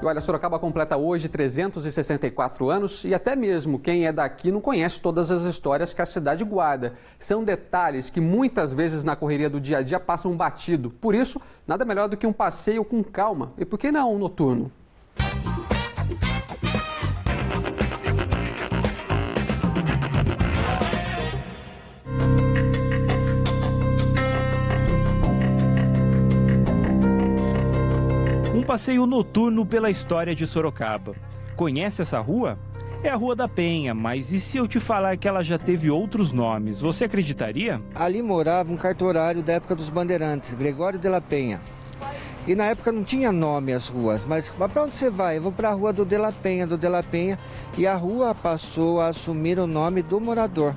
E olha, Sorocaba completa hoje 364 anos e até mesmo quem é daqui não conhece todas as histórias que a cidade guarda. São detalhes que muitas vezes na correria do dia a dia passam batido. Por isso, nada melhor do que um passeio com calma. E por que não um noturno? Um passeio noturno pela história de Sorocaba. Conhece essa rua? É a Rua da Penha, mas e se eu te falar que ela já teve outros nomes, você acreditaria? Ali morava um cartorário da época dos bandeirantes, Gregório de la Penha. E na época não tinha nome as ruas, mas, mas para onde você vai? Eu vou para a rua do De la Penha, do De la Penha, e a rua passou a assumir o nome do morador.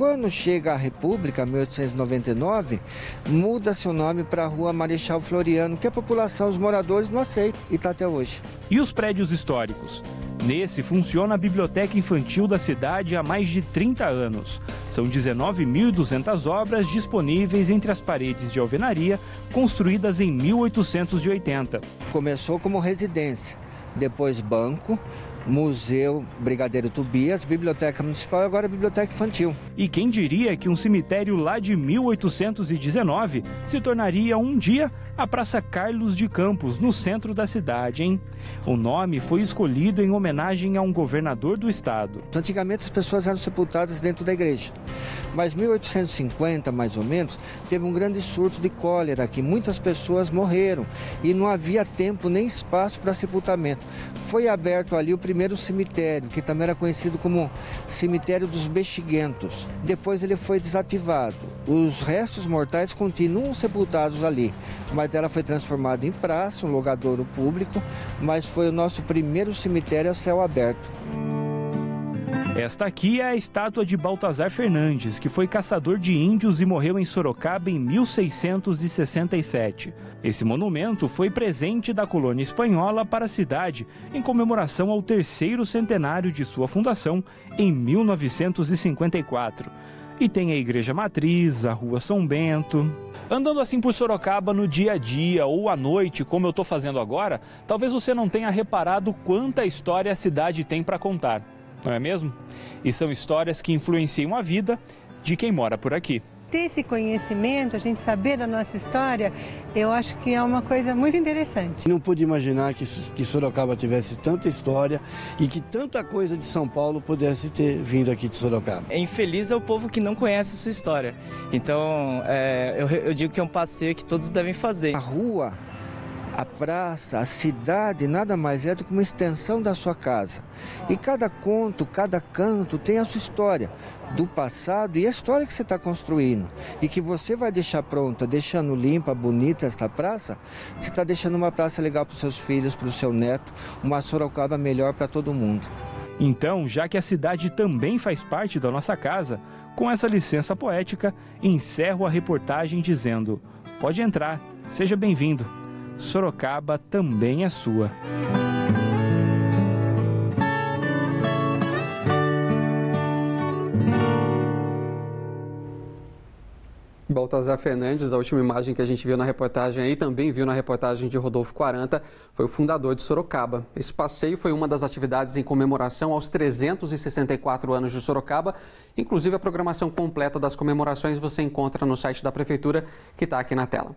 Quando chega a República, 1899, muda seu nome para a Rua Marechal Floriano, que a população, os moradores não aceitam e está até hoje. E os prédios históricos? Nesse funciona a Biblioteca Infantil da cidade há mais de 30 anos. São 19.200 obras disponíveis entre as paredes de alvenaria, construídas em 1880. Começou como residência, depois banco, Museu Brigadeiro Tobias, Biblioteca Municipal e agora Biblioteca Infantil. E quem diria que um cemitério lá de 1819 se tornaria um dia a Praça Carlos de Campos, no centro da cidade, hein? O nome foi escolhido em homenagem a um governador do estado. Antigamente as pessoas eram sepultadas dentro da igreja, mas 1850, mais ou menos, teve um grande surto de cólera que muitas pessoas morreram e não havia tempo nem espaço para sepultamento. Foi aberto ali o primeiro cemitério, que também era conhecido como Cemitério dos Bexiguentos. Depois ele foi desativado. Os restos mortais continuam sepultados ali, mas dela foi transformada em praça, um logadouro público, mas foi o nosso primeiro cemitério a céu aberto. Esta aqui é a estátua de Baltazar Fernandes, que foi caçador de índios e morreu em Sorocaba em 1667. Esse monumento foi presente da colônia espanhola para a cidade em comemoração ao terceiro centenário de sua fundação em 1954. E tem a Igreja Matriz, a Rua São Bento. Andando assim por Sorocaba no dia a dia ou à noite, como eu estou fazendo agora, talvez você não tenha reparado quanta história a cidade tem para contar, não é mesmo? E são histórias que influenciam a vida de quem mora por aqui ter esse conhecimento, a gente saber da nossa história, eu acho que é uma coisa muito interessante. Não pude imaginar que, que Sorocaba tivesse tanta história e que tanta coisa de São Paulo pudesse ter vindo aqui de Sorocaba. É infeliz é o povo que não conhece a sua história. Então, é, eu, eu digo que é um passeio que todos devem fazer. A rua a praça, a cidade nada mais é do que uma extensão da sua casa. E cada conto, cada canto tem a sua história do passado e a história que você está construindo. E que você vai deixar pronta, deixando limpa, bonita esta praça, você está deixando uma praça legal para os seus filhos, para o seu neto, uma Sorocaba melhor para todo mundo. Então, já que a cidade também faz parte da nossa casa, com essa licença poética, encerro a reportagem dizendo: pode entrar, seja bem-vindo. Sorocaba também é sua. Baltazar Fernandes, a última imagem que a gente viu na reportagem aí, também viu na reportagem de Rodolfo 40, foi o fundador de Sorocaba. Esse passeio foi uma das atividades em comemoração aos 364 anos de Sorocaba. Inclusive, a programação completa das comemorações você encontra no site da Prefeitura, que está aqui na tela.